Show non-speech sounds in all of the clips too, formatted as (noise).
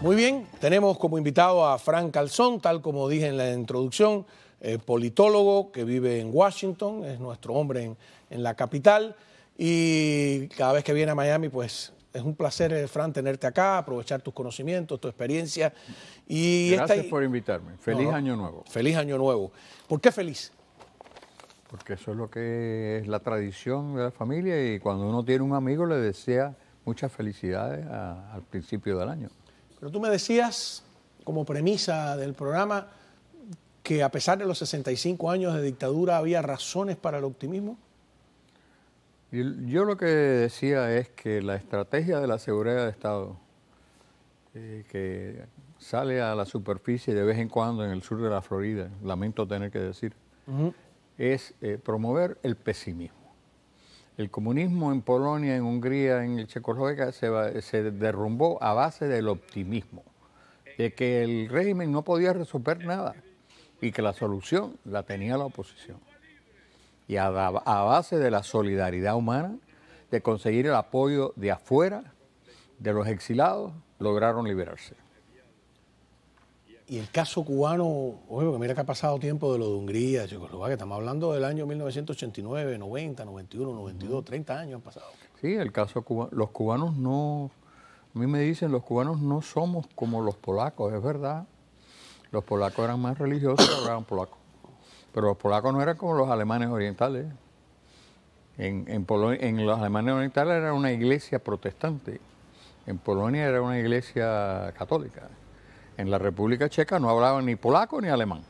Muy bien, tenemos como invitado a Frank Calzón, tal como dije en la introducción, eh, politólogo que vive en Washington, es nuestro hombre en, en, la capital y cada vez que viene a Miami, pues es un placer, eh, Frank, tenerte acá, aprovechar tus conocimientos, tu experiencia. Y Gracias por invitarme. Feliz no, Año Nuevo. Feliz Año Nuevo. ¿Por qué feliz? Porque eso es lo que es la tradición de la familia y cuando uno tiene un amigo le desea muchas felicidades a, al principio del año. Pero tú me decías, como premisa del programa, que a pesar de los 65 años de dictadura había razones para el optimismo. Yo lo que decía es que la estrategia de la seguridad de Estado, eh, que sale a la superficie de vez en cuando en el sur de la Florida, lamento tener que decir, uh -huh. es eh, promover el pesimismo. El comunismo en Polonia, en Hungría, en Checoslovaquia se, se, derrumbó a base del optimismo, de que el régimen no podía resolver nada y que la solución la tenía la oposición. Y a, a base de la solidaridad humana, de conseguir el apoyo de afuera, de los exilados, lograron liberarse. Y el caso cubano, oye, porque mira que ha pasado tiempo de lo de Hungría, Checoslovaquia, estamos hablando del año 1989, 90, 91, 92, 30 años han pasado. Sí, el caso cubano, los cubanos no, a mí me dicen, los cubanos no somos como los polacos, es verdad. Los polacos eran más religiosos, ahora eran polacos. Pero los polacos no eran como los alemanes orientales. En, en, Polonia, en los alemanes orientales era una iglesia protestante, en Polonia era una iglesia católica en la República Checa no hablaban ni polaco ni alemán.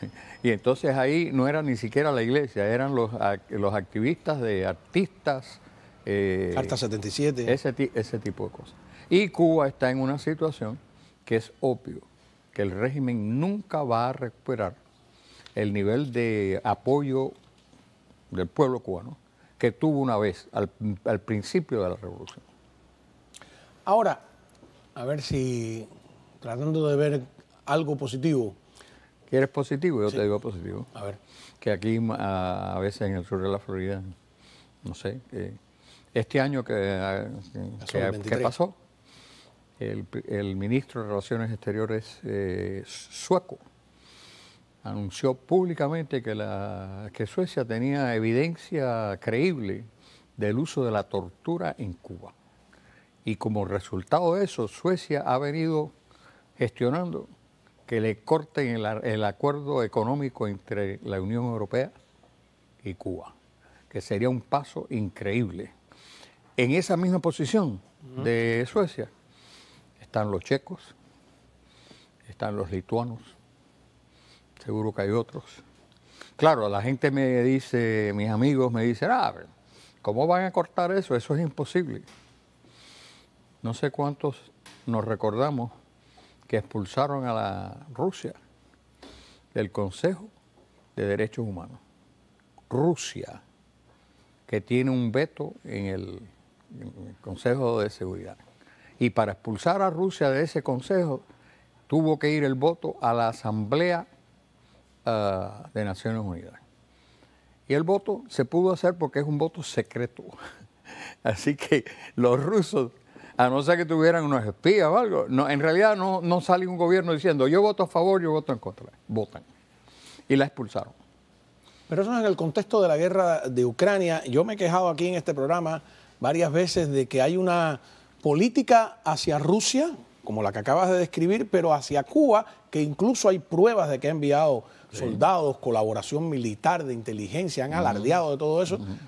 (laughs) Y entonces ahí no era ni siquiera la iglesia, eran los, los activistas de artistas. Eh, Carta 77. Ese, ese tipo de cosas. Y Cuba está en una situación que es obvio, que el régimen nunca va a recuperar el nivel de apoyo del pueblo cubano que tuvo una vez al, al principio de la revolución. Ahora, a ver si tratando de ver algo positivo. ¿Quieres positivo? Yo Sí. te digo positivo. A ver. Que aquí a, a veces en el sur de la Florida, no sé, que este año que, Pasó el que, 23. que pasó, el, el ministro de Relaciones Exteriores eh, sueco anunció públicamente que, la, que Suecia tenía evidencia creíble del uso de la tortura en Cuba. Y como resultado de eso, Suecia ha venido gestionando que le corten el, el, acuerdo económico entre la Unión Europea y Cuba, que sería un paso increíble. En esa misma posición uh -huh. de Suecia están los checos, están los lituanos, seguro que hay otros. Claro, la gente me dice, mis amigos me dicen, ah, ¿cómo van a cortar eso? Eso es imposible. No sé cuántos nos recordamos que expulsaron a la Rusia del Consejo de Derechos Humanos. Rusia, que tiene un veto en el, Consejo de Seguridad. Y para expulsar a Rusia de ese Consejo tuvo que ir el voto a la Asamblea uh, de Naciones Unidas. Y el voto se pudo hacer porque es un voto secreto. (laughs) Así que los rusos a no ser que tuvieran unos espías o algo. No, en realidad no, no sale un gobierno diciendo yo voto a favor, yo voto en contra. Votan. Y la expulsaron. Pero eso es en el contexto de la guerra de Ucrania. Yo me he quejado aquí en este programa varias veces de que hay una política hacia Rusia, como la que acabas de describir, pero hacia Cuba, que incluso hay pruebas de que ha enviado sí. soldados, colaboración militar, de inteligencia, han alardeado uh -huh. de todo eso. Uh -huh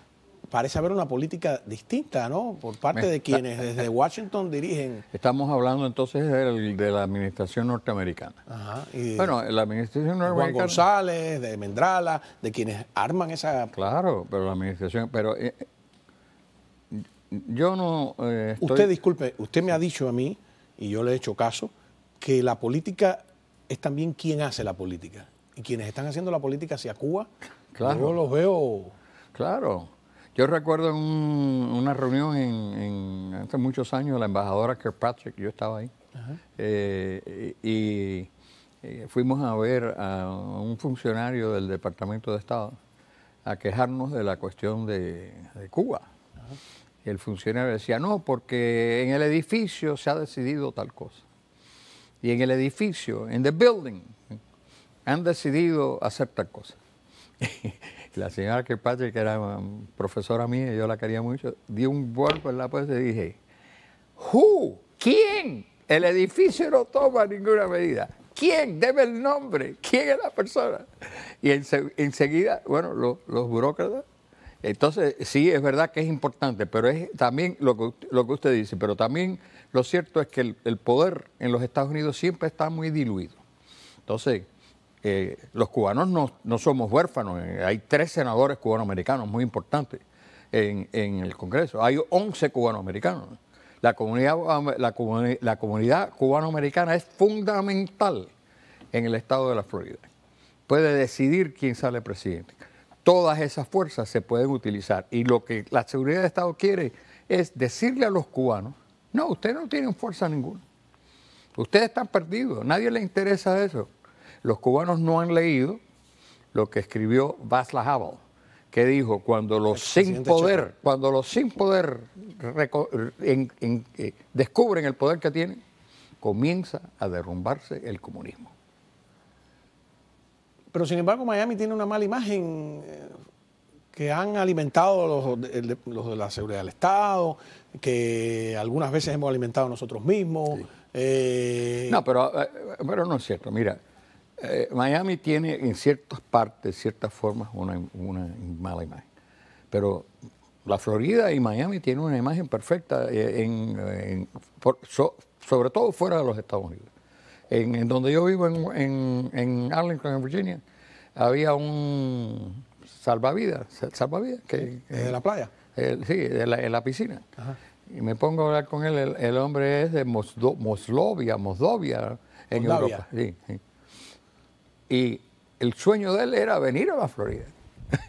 parece haber una política distinta, ¿no? Por parte de quienes desde Washington dirigen. Estamos hablando entonces de, de la administración norteamericana. Ajá, y bueno, la administración norteamericana. Juan González, de Mendrala, de quienes arman esa. Claro, pero la administración. Pero eh, yo no. Eh, estoy... Usted, disculpe, usted me ha dicho a mí, y yo le he hecho caso, que la política es también quien hace la política. Y quienes están haciendo la política hacia Cuba, claro. yo los veo. Claro. Yo recuerdo en un, una reunión en, en, hace muchos años, la embajadora Kirkpatrick, yo estaba ahí, eh, y, y, fuimos a ver a un funcionario del Departamento de Estado a quejarnos de la cuestión de, de Cuba. Y el funcionario decía, no, porque en el edificio se ha decidido tal cosa. y en el edificio, en the building, han decidido hacer tal cosa. (laughs) la señora Kirkpatrick, que era profesora mía, yo la quería mucho, dio un golpe en la puerta y dije, ¿Who? ¿Quién? El edificio no toma ninguna medida. ¿Quién? Debe el nombre. ¿Quién es la persona? Y enseguida, bueno, los, burócratas. Entonces, sí, es verdad que es importante, pero es también lo que, lo que usted dice, pero también lo cierto es que el, poder en los Estados Unidos siempre está muy diluido. Entonces, eh, los cubanos no, somos huérfanos. Eh, hay tres senadores cubanoamericanos muy importantes en, el Congreso. Hay 11 cubanoamericanos. La comunidad, la, la comunidad cubanoamericana es fundamental en el estado de la Florida. Puede decidir quién sale presidente. Todas esas fuerzas se pueden utilizar. Y lo que la seguridad de Estado quiere es decirle a los cubanos, no, ustedes no tienen fuerza ninguna. Ustedes están perdidos, nadie le interesa eso. Los cubanos no han leído lo que escribió Václav Havel que dijo cuando los sin poder, cuando los sin poder eh, descubren el poder que tienen, comienza a derrumbarse el comunismo. Pero sin embargo Miami tiene una mala imagen eh, que han alimentado los, de la seguridad del Estado, que algunas veces hemos alimentado nosotros mismos. Eh, no, pero, pero no es cierto. Mira, eh, Miami tiene en ciertas partes, ciertas formas, una, mala imagen. Pero la Florida y Miami tienen una imagen perfecta, eh, en, sobre todo fuera de los Estados Unidos. En, donde yo vivo, en, Arlington, en Virginia, había un salvavidas, salvavidas que, ¿De la playa? sí, la, en la piscina. Y me pongo a hablar con él, el, hombre es de Moslovia, Mosdovia, en Europa. Sí, sí. Y el sueño de él era venir a la Florida.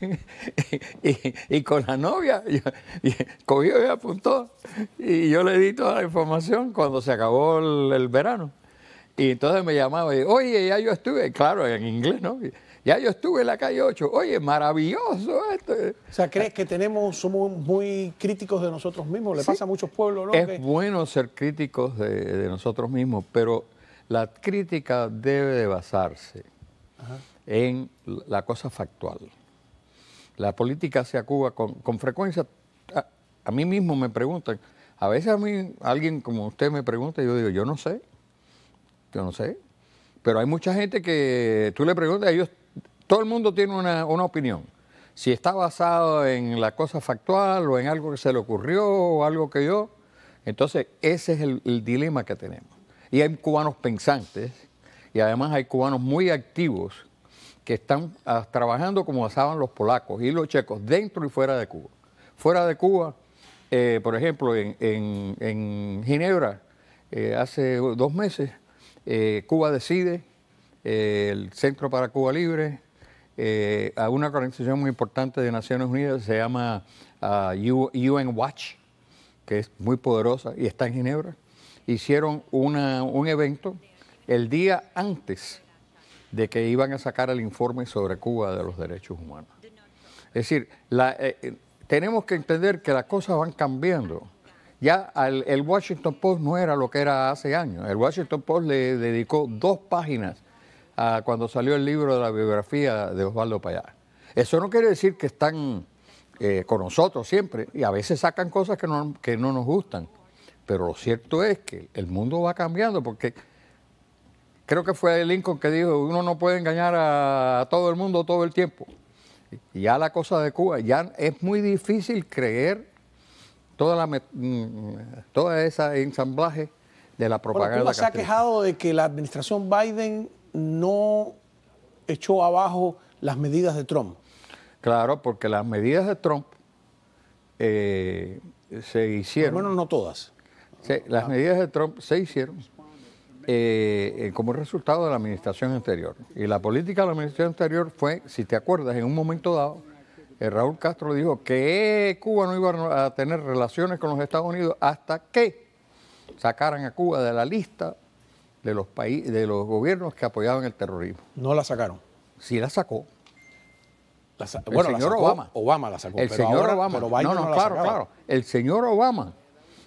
(laughs) y, con la novia, y, cogió y apuntó. Y yo le di toda la información cuando se acabó el, verano. Y entonces me llamaba y, oye, ya yo estuve, claro, en inglés, ¿no? Ya yo estuve en la calle 8. Oye, maravilloso esto. O sea, ¿crees que tenemos, somos muy críticos de nosotros mismos? Le pasa a muchos pueblos, ¿no? Es bueno ser críticos de, de, nosotros mismos, pero la crítica debe de basarse en la cosa factual. La política hacia Cuba con, frecuencia, a, mí mismo me preguntan, a veces a mí alguien como usted me pregunta y yo digo, yo no sé, yo no sé, pero hay mucha gente que tú le preguntas, ellos, todo el mundo tiene una, opinión. Si está basado en la cosa factual o en algo que se le ocurrió o algo que yo, entonces ese es el, el dilema que tenemos. Y hay cubanos pensantes y además hay cubanos muy activos que están ah, trabajando como estaban los polacos y los checos dentro y fuera de Cuba. Fuera de Cuba, eh, por ejemplo, en, Ginebra, eh, hace dos meses, eh, Cuba decide, el Centro para Cuba Libre, a una organización muy importante de Naciones Unidas, se llama ah, UN Watch, que es muy poderosa y está en Ginebra, hicieron un evento el día antes de que iban a sacar el informe sobre Cuba de los derechos humanos. Es decir, eh, eh, tenemos que entender que las cosas van cambiando. Ya el Washington Post no era lo que era hace años. El Washington Post le dedicó dos páginas a cuando salió el libro de la biografía de Osvaldo Payá. Eso no quiere decir que están eh, con nosotros siempre y a veces sacan cosas que no, que no nos gustan. Pero lo cierto es que el mundo va cambiando porque creo que fue Lincoln que dijo, uno no puede engañar a todo el mundo todo el tiempo. Y ya la cosa de Cuba, ya es muy difícil creer toda la mm, toda esa ensamblaje de la propaganda. Cuba se ha quejado de que la administración Biden no echó abajo las medidas de Trump. Claro, porque las medidas de Trump eh, se hicieron. Bueno, no todas. Sí, las medidas de Trump se hicieron eh, eh, como resultado de la administración anterior. Y la política de la administración anterior fue, si te acuerdas, en un momento dado, eh, Raúl Castro dijo que Cuba no iba a tener relaciones con los Estados Unidos hasta que sacaran a Cuba de la lista de los países, de los gobiernos que apoyaban el terrorismo. No la sacaron. Sí la sacó. bueno, el señor Obama. Obama la sacó. El señor Obama. no, no, claro, claro. El señor Obama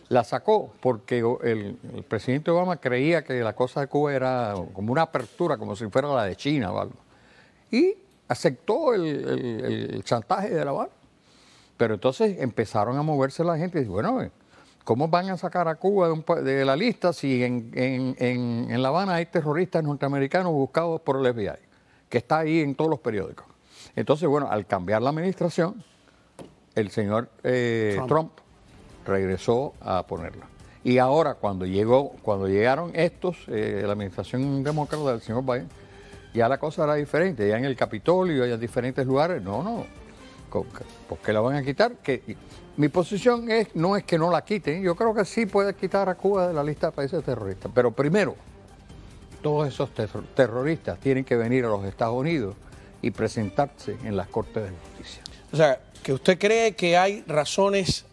la sacó porque el, presidente Obama creía que la cosa de Cuba era como una apertura, como si fuera la de China o algo. Y aceptó el, chantaje de La Habana. Pero entonces empezaron a moverse la gente y bueno, ¿cómo van a sacar a Cuba de, la lista si en, en, La Habana hay terroristas norteamericanos buscados por el FBI? Que está ahí en todos los periódicos. Entonces, bueno, al cambiar la administración, el señor eh, Trump regresó a ponerla. Y ahora cuando llegó, cuando llegaron estos, eh, la administración demócrata del señor Biden, ya la cosa era diferente. Ya en el Capitolio, hay en diferentes lugares. No, no. ¿Por qué la van a quitar? Que mi posición es no es que no la quiten. Yo creo que sí puede quitar a Cuba de la lista de países terroristas. Pero primero, todos esos terroristas tienen que venir a los Estados Unidos y presentarse en las Cortes de Justicia. O sea, que usted cree que hay razones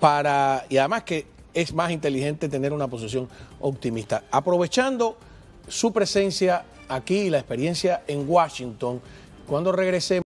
para, y además que es más inteligente tener una posición optimista. Aprovechando su presencia aquí y la experiencia en Washington, cuando regresemos...